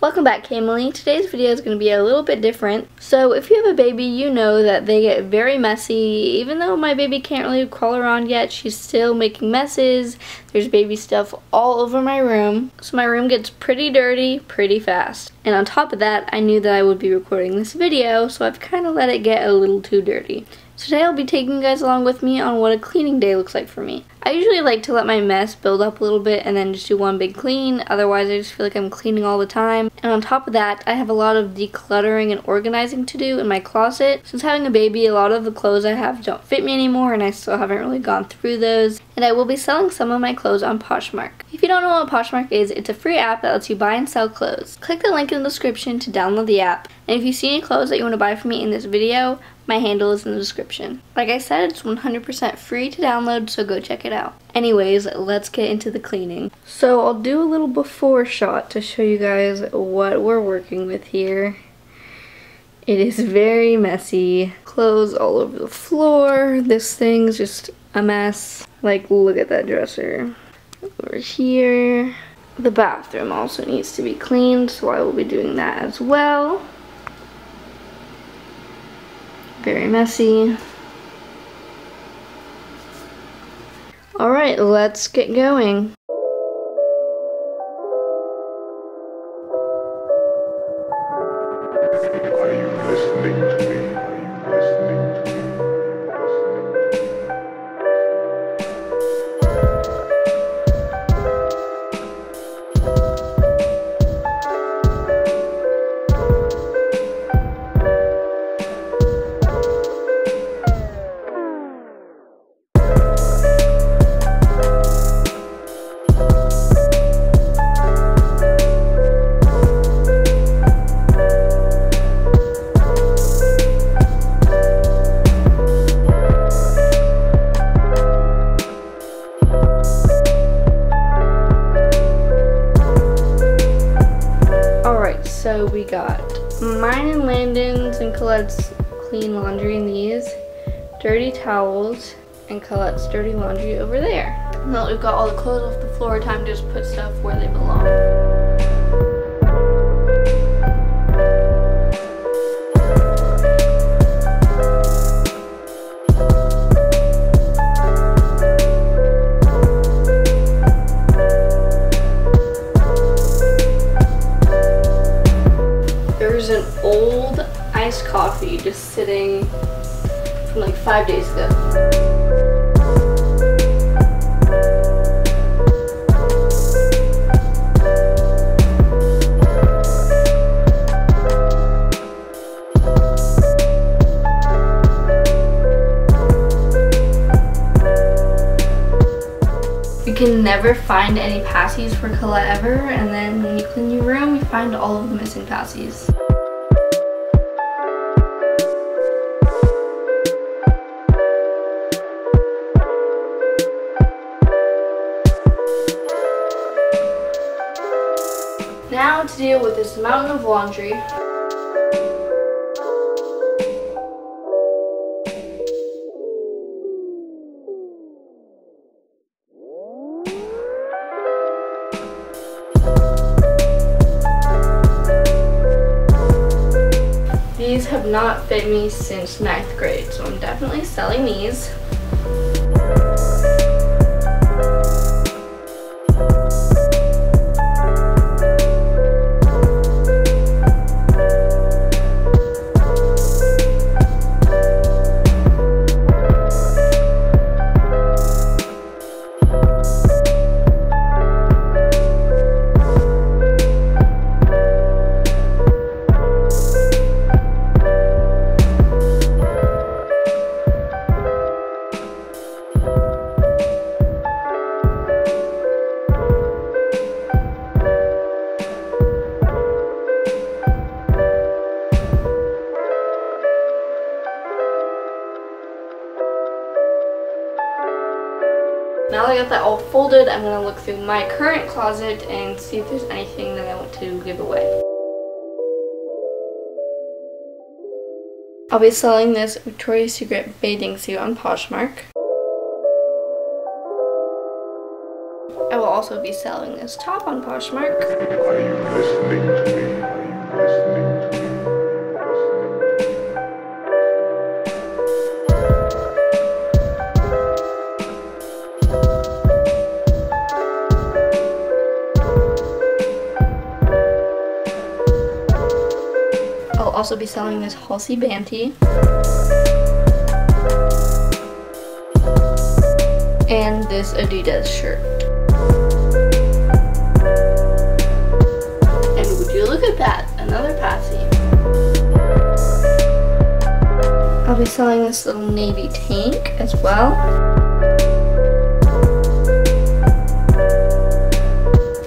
Welcome back, Camily. Today's video is going to be a little bit different. So if you have a baby, you know that they get very messy. Even though my baby can't really crawl around yet, she's still making messes. There's baby stuff all over my room. So my room gets pretty dirty pretty fast. And on top of that, I knew that I would be recording this video, so I've kind of let it get a little too dirty. Today I'll be taking you guys along with me on what a cleaning day looks like for me. I usually like to let my mess build up a little bit and then just do one big clean, otherwise I just feel like I'm cleaning all the time. And on top of that, I have a lot of decluttering and organizing to do in my closet. Since having a baby, a lot of the clothes I have don't fit me anymore and I still haven't really gone through those. And I will be selling some of my clothes on Poshmark. If you don't know what Poshmark is, it's a free app that lets you buy and sell clothes. Click the link in the description to download the app. And if you see any clothes that you want to buy from me in this video, my handle is in the description. Like I said, it's 100% free to download, so go check it out. Anyways, let's get into the cleaning. So I'll do a little before shot to show you guys what we're working with here. It is very messy. Clothes all over the floor. This thing's just a mess. Like, look at that dresser. Over here. The bathroom also needs to be cleaned, so I will be doing that as well very messy. Alright, let's get going. Dirty towels, and Collette's dirty laundry over there. Now that we've got all the clothes off the floor, time to just put stuff where they belong. There's an old iced coffee just sitting from like five days ago. You can never find any passies for Collette ever, and then when you clean your room, you find all of the missing passies. Now to deal with this mountain of laundry. These have not fit me since ninth grade, so I'm definitely selling these. Got that all folded, I'm going to look through my current closet and see if there's anything that I want to give away. I'll be selling this Victoria's Secret bathing suit on Poshmark. I will also be selling this top on Poshmark. Are you listening to me? Are you listening also be selling this Halsey Banty. And this Adidas shirt. And would you look at that, another Patsy. I'll be selling this little navy tank as well.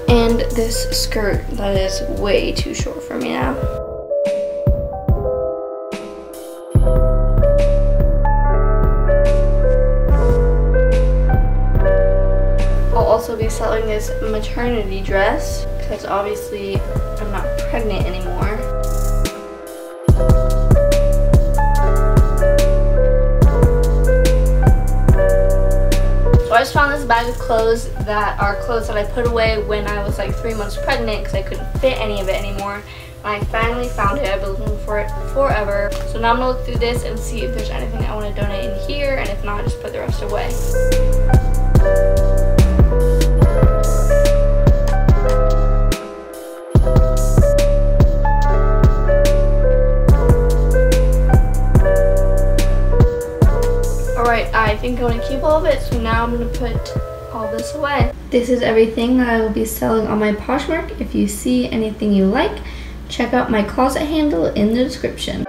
And this skirt that is way too short for me now. Also be selling this maternity dress because obviously I'm not pregnant anymore. So I just found this bag of clothes that are clothes that I put away when I was like three months pregnant because I couldn't fit any of it anymore. And I finally found it. I've been looking for it forever. So now I'm gonna look through this and see if there's anything I want to donate in here and if not, just put the rest away. I think I want to keep all of it, so now I'm going to put all this away. This is everything I will be selling on my Poshmark. If you see anything you like, check out my closet handle in the description.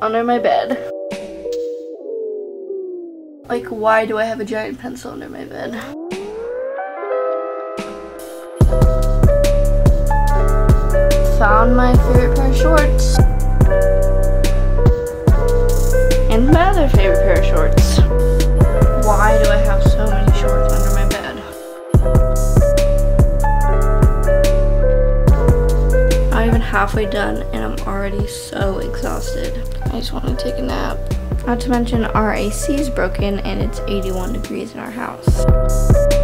Under my bed. Like, why do I have a giant pencil under my bed? Found my favorite pair of shorts. Halfway done and I'm already so exhausted. I just want to take a nap. Not to mention our AC is broken and it's 81 degrees in our house.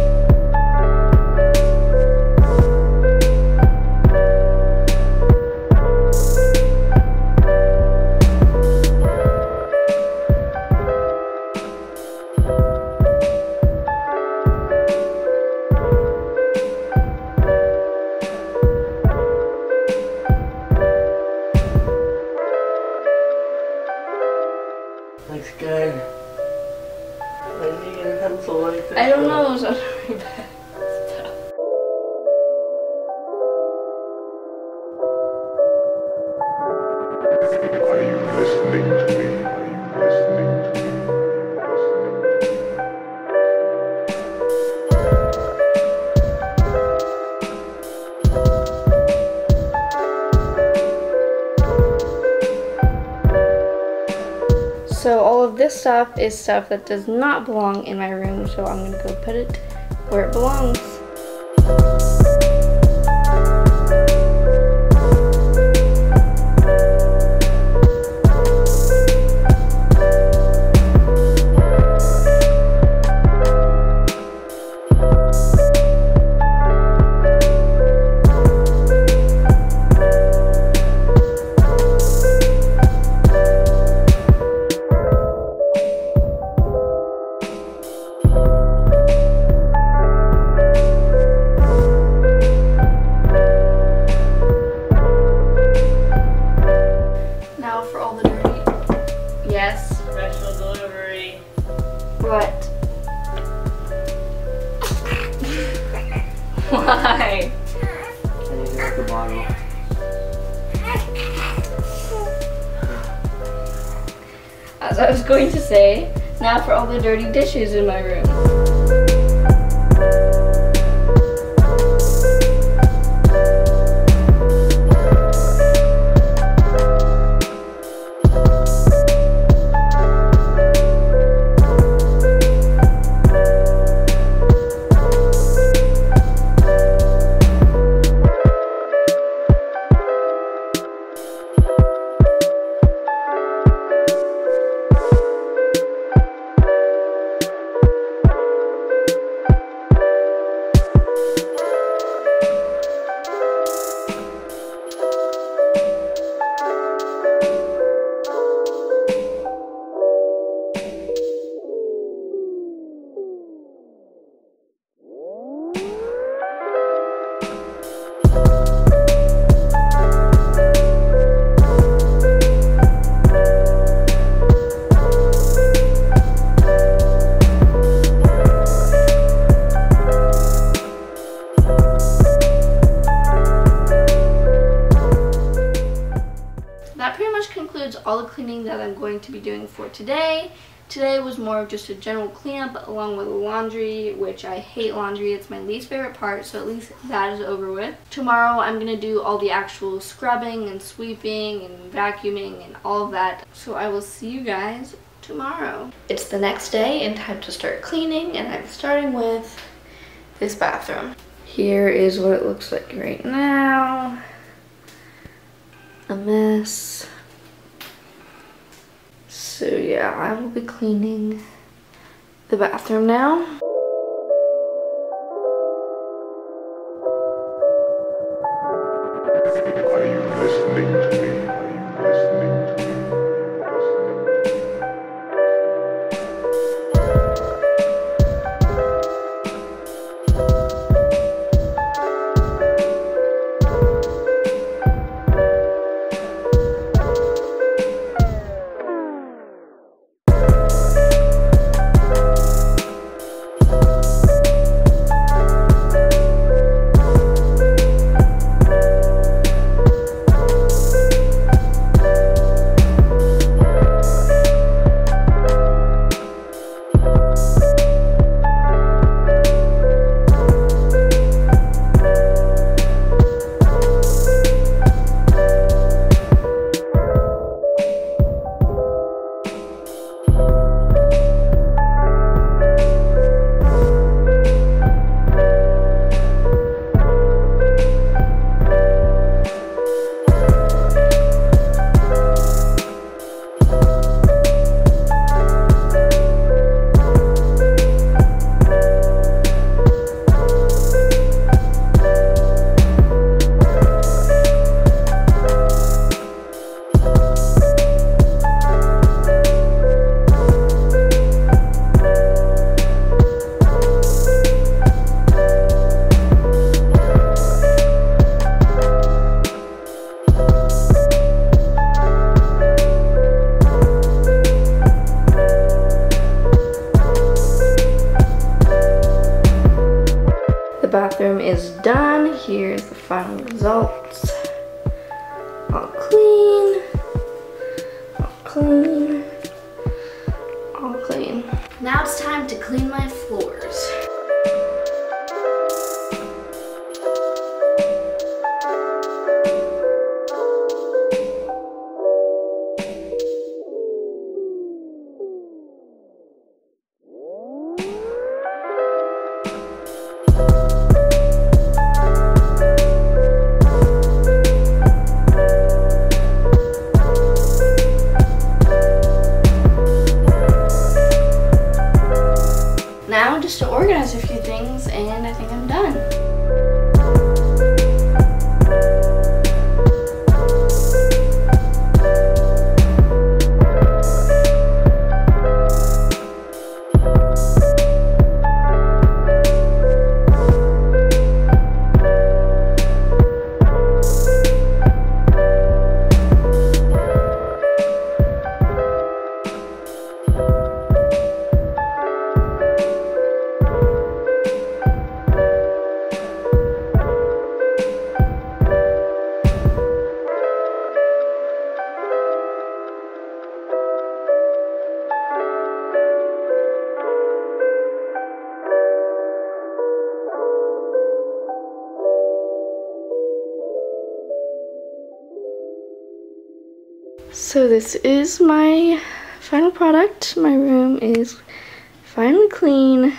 So all of this stuff is stuff that does not belong in my room, so I'm gonna go put it where it belongs. The dirty dishes in my room. That I'm going to be doing for today. Today was more of just a general cleanup along with laundry, which I hate laundry. It's my least favorite part, so at least that is over with. Tomorrow I'm going to do all the actual scrubbing and sweeping and vacuuming and all of that. So I will see you guys tomorrow. It's the next day and time to start cleaning and I'm starting with this bathroom. Here is what it looks like right now. A mess. So yeah, I will be cleaning the bathroom now. The bathroom is done. Here's the final results. All clean. All clean. All clean. Now it's time to clean my floors. So this is my final product. My room is finally clean,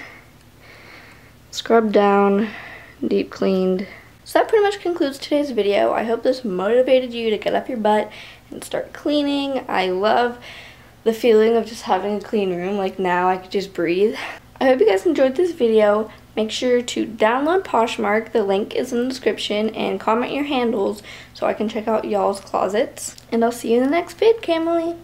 scrubbed down, deep cleaned. So that pretty much concludes today's video. I hope this motivated you to get up your butt and start cleaning. I love the feeling of just having a clean room. Like now I could just breathe. I hope you guys enjoyed this video. Make sure to download Poshmark. The link is in the description and comment your handles so I can check out y'all's closets. And I'll see you in the next vid, Camily.